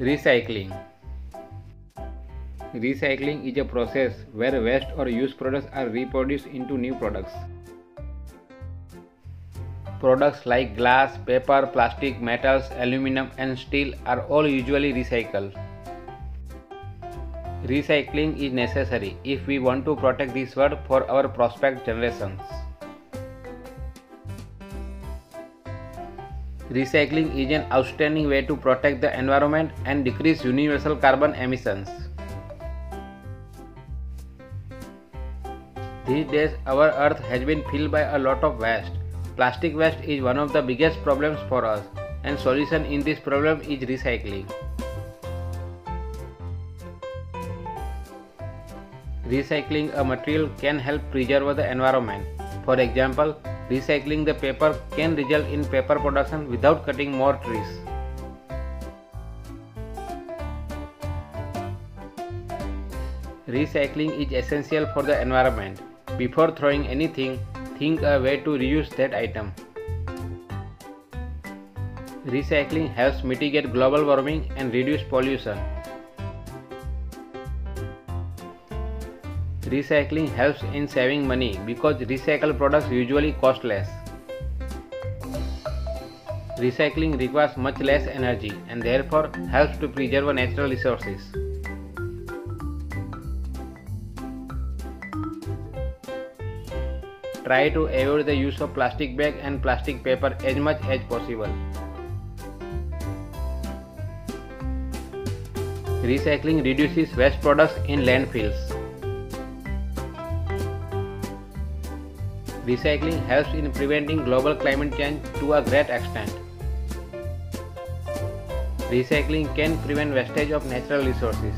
Recycling Recycling is a process where waste or used products are reproduced into new products. Products like glass, paper, plastic, metals, aluminum, and steel are all usually recycled. Recycling is necessary if we want to protect this world for our prospect generations. Recycling is an outstanding way to protect the environment and decrease universal carbon emissions. These days, our earth has been filled by a lot of waste. Plastic waste is one of the biggest problems for us, and solution in this problem is recycling. Recycling a material can help preserve the environment. For example, recycling the paper can result in paper production without cutting more trees. Recycling is essential for the environment. Before throwing anything, think a way to reuse that item. Recycling helps mitigate global warming and reduce pollution. Recycling helps in saving money because recycled products usually cost less. Recycling requires much less energy and therefore helps to preserve natural resources. Try to avoid the use of plastic bag and plastic paper as much as possible. Recycling reduces waste products in landfills. Recycling helps in preventing global climate change to a great extent. Recycling can prevent wastage of natural resources.